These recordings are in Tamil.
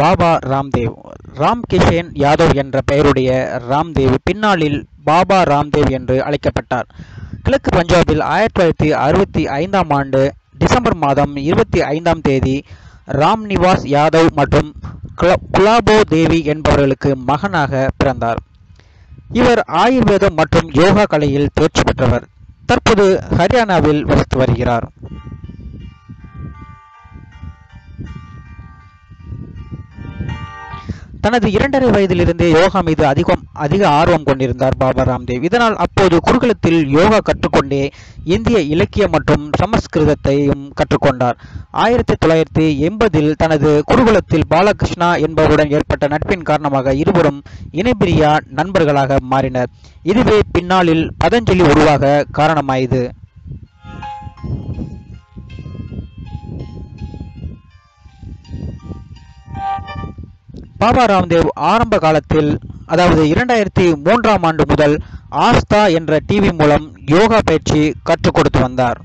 பாபா ராம்தேவ். ராம் கிஷேன் யாதவ் என்ற பெயருடைய ராம்தேவ் பின்னாளில் பாபா ராம்தேவ் என்று அழைக்கப்பட்டார். கிழக்கு பஞ்சாபில் ஆயிரத்தி தொள்ளாயிரத்தி அறுபத்தி ஐந்தாம் ஆண்டு டிசம்பர் மாதம் இருபத்தி ஐந்தாம் தேதி ராம் நிவாஸ் யாதவ் மற்றும் குலாபோ தேவி என்பவர்களுக்கு மகனாக பிறந்தார். இவர் ஆயுர்வேதம் மற்றும் யோகா கலையில் தேர்ச்சி பெற்றவர். தற்போது ஹரியானாவில் வசித்து வருகிறார். தனது இரண்டரை வயதிலிருந்தே யோகா மீது அதிகம் அதிக ஆர்வம் கொண்டிருந்தார் பாபா ராம்தேவ். இதனால் அப்போது குருகுலத்தில் யோகா கற்றுக்கொண்டே இந்திய இலக்கியம் மற்றும் சமஸ்கிருதத்தையும் கற்றுக்கொண்டார். ஆயிரத்தி தொள்ளாயிரத்தி எண்பதில் தனது குருகுலத்தில் பாலகிருஷ்ணா என்பவருடன் ஏற்பட்ட நட்பின் காரணமாக இருவரும் இணைபிரியா நண்பர்களாக மாறினர். இதுவே பின்னாளில் பதஞ்சலி உருவாக காரணமாயது. பாபா ராம்தேவ் ஆரம்ப காலத்தில் அதாவது இரண்டாயிரத்தி மூன்றாம் ஆண்டு முதல் ஆஸ்தா என்ற டிவி மூலம் யோகா பயிற்சி கற்றுக் கொடுத்து வந்தார்.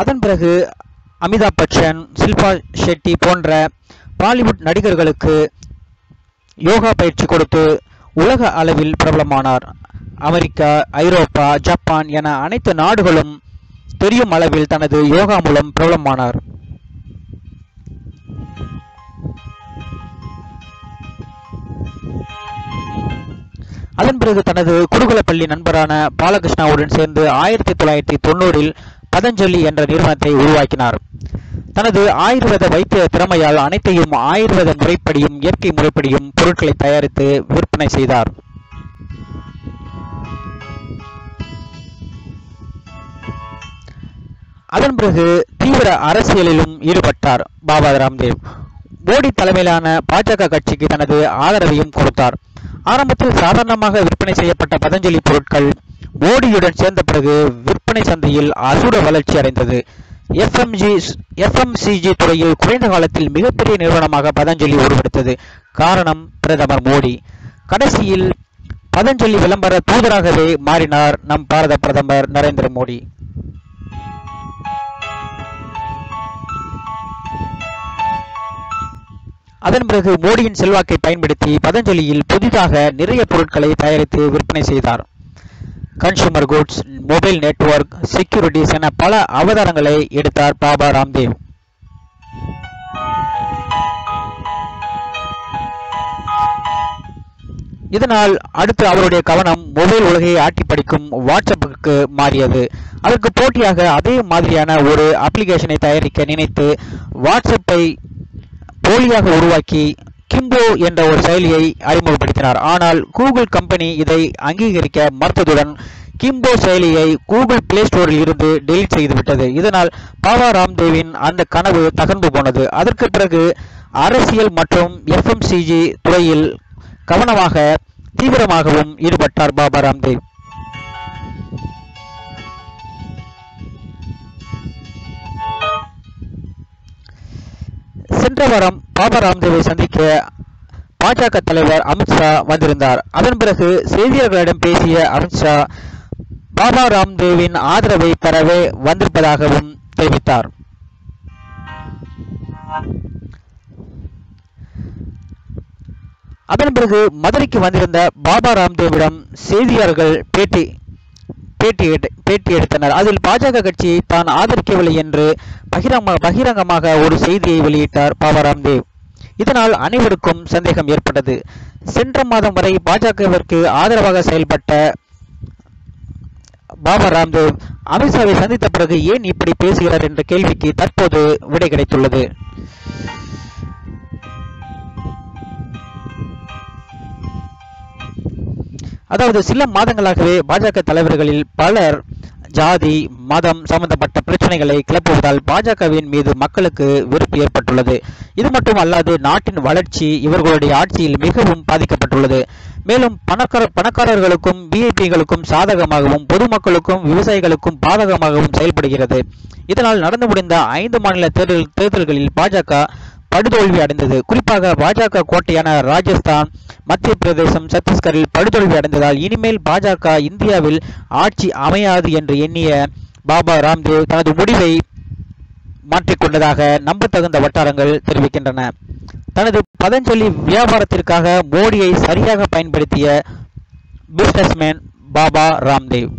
அதன் பிறகு அமிதாப் பச்சன் ஷில்பா ஷெட்டி போன்ற பாலிவுட் நடிகர்களுக்கு யோகா பயிற்சி கொடுத்து உலக அளவில் பிரபலமானார். அமெரிக்கா ஐரோப்பா ஜப்பான் என அனைத்து நாடுகளும் தெரியும் அளவில் தனது யோகா மூலம் பிரபலமானார். அதன் பிறகு தனது குருகுல பள்ளி நண்பரான பாலகிருஷ்ணாவுடன் சேர்ந்து ஆயிரத்தி தொள்ளாயிரத்தி தொண்ணூறில் பதஞ்சலி என்ற நிறுவனத்தை உருவாக்கினார். தனது ஆயுர்வேத வைத்திய திறமையால் அனைத்தையும் ஆயுர்வேத முறைப்படியும் இயற்கை முறைப்படியும் பொருட்களை தயாரித்து விற்பனை செய்தார். அதன் பிறகு தீவிர அரசியலிலும் ஈடுபட்டார் பாபா ராம்தேவ். மோடி தலைமையிலான பாஜக கட்சிக்கு தனது ஆதரவையும் கொடுத்தார். ஆரம்பத்தில் சாதாரணமாக விற்பனை செய்யப்பட்ட பதஞ்சலி பொருட்கள் மோடியுடன் சேர்ந்த பிறகு விற்பனை சந்தையில் அசுர வளர்ச்சி அடைந்தது. எஃப்எம்ஜி எஃப்எம்சிஜி துறையில் குறைந்த காலத்தில் மிகப்பெரிய நிறுவனமாக பதஞ்சலி உருவெடுத்தது காரணம் பிரதமர் மோடி. கடைசியில் பதஞ்சலி விளம்பர தூதராகவே மாறினார் நம் பாரத பிரதமர் நரேந்திர மோடி. அதன் பிறகு மோடியின் செல்வாக்கை பயன்படுத்தி பதஞ்சலியில் புதிதாக நிறைய பொருட்களை தயாரித்து விற்பனை செய்தார். Consumer goods mobile network securities என பல அவதாரங்களை எடுத்தார் பாபா ராம்தேவ். இதனால் அடுத்து அவருடைய கவனம் மொபைல் உலகையை ஆட்டி படிக்கும் வாட்ஸ்அப்புக்கு மாறியது. அதற்கு போட்டியாக அதே மாதிரியான ஒரு அப்ளிகேஷனை தயாரிக்க நினைத்து வாட்ஸ்அப்பை போலியாக உருவாக்கி கிம்போ என்ற ஒரு செயலியை அறிமுகப்படுத்தினார். ஆனால் கூகுள் கம்பெனி இதை அங்கீகரிக்க மறுத்ததுடன் கிம்போ செயலியை கூகுள் பிளே ஸ்டோரில் இருந்து டெலீட் செய்துவிட்டது. இதனால் பாபா ராம்தேவின் அந்த கனவு தகர்ந்து போனது. அதற்கு பிறகு அரசியல் மற்றும் எஃப்எம்சிஜி துறையில் கவனமாக தீவிரமாகவும் ஈடுபட்டார் பாபா ராம்தேவ். சென்ற வாரம் பாபா ராம்தேவை சந்திக்க பாஜக தலைவர் அமித்ஷா வந்திருந்தார். அதன் பிறகு செய்தியாளர்களிடம் பேசிய அமித்ஷா பாபா ராம்தேவின் ஆதரவை பெறவே வந்திருப்பதாகவும் தெரிவித்தார். அதன் பிறகு மதுரைக்கு வந்திருந்த பாபா ராம்தேவிடம் செய்தியாளர்கள் பேட்டி பேட்டி எடு- பேட்டி எடுத்தனர். அதில் பாஜக கட்சியை தான் ஆதரிக்கவில்லை என்று பகிரங்க பகிரங்கமாக ஒரு செய்தியை வெளியிட்டார் பாபா ராம்தேவ். இதனால் அனைவருக்கும் சந்தேகம் ஏற்பட்டது. சென்ற மாதம் வரை பாஜகவிற்கு ஆதரவாக செயல்பட்ட பாபா ராம்தேவ் அமித்ஷாவை சந்தித்த பிறகு ஏன் இப்படி பேசுகிறார் என்ற கேள்விக்கு தற்போது விடை கிடைத்துள்ளது. அதாவது சில மாதங்களாகவே பாஜக தலைவர்களில் பலர் ஜாதி மதம் சம்பந்தப்பட்ட பிரச்சனைகளை கிளப்புவதால் பாஜகவின் மீது மக்களுக்கு வெறுப்பு ஏற்பட்டுள்ளது. இது மட்டும் அல்லாது நாட்டின் வளர்ச்சி இவர்களுடைய ஆட்சியில் மிகவும் பாதிக்கப்பட்டுள்ளது. மேலும் பணக்கார பணக்காரர்களுக்கும் விஐபிகளுக்கும் சாதகமாகவும் பொதுமக்களுக்கும் விவசாயிகளுக்கும் பாதகமாகவும் செயல்படுகிறது. இதனால் நடந்து முடிந்த ஐந்து மாநில தேர்தல் தேர்தல்களில் பாஜக படுதோல்வி அடைந்தது. குறிப்பாக பாஜக கோட்டையான ராஜஸ்தான் மத்திய பிரதேசம் சத்தீஸ்கரில் படுதோல்வி அடைந்ததால் இனிமேல் பாஜக இந்தியாவில் ஆட்சி அமையாது என்று எண்ணிய பாபா ராம்தேவ் தனது முடிவை மாற்றிக்கொண்டதாக நம்பத்தகுந்த வட்டாரங்கள் தெரிவிக்கின்றன. தனது பதஞ்சலி வியாபாரத்திற்காக மோடியை சரியாக பயன்படுத்திய பிஸ்னஸ்மேன் பாபா ராம்தேவ்.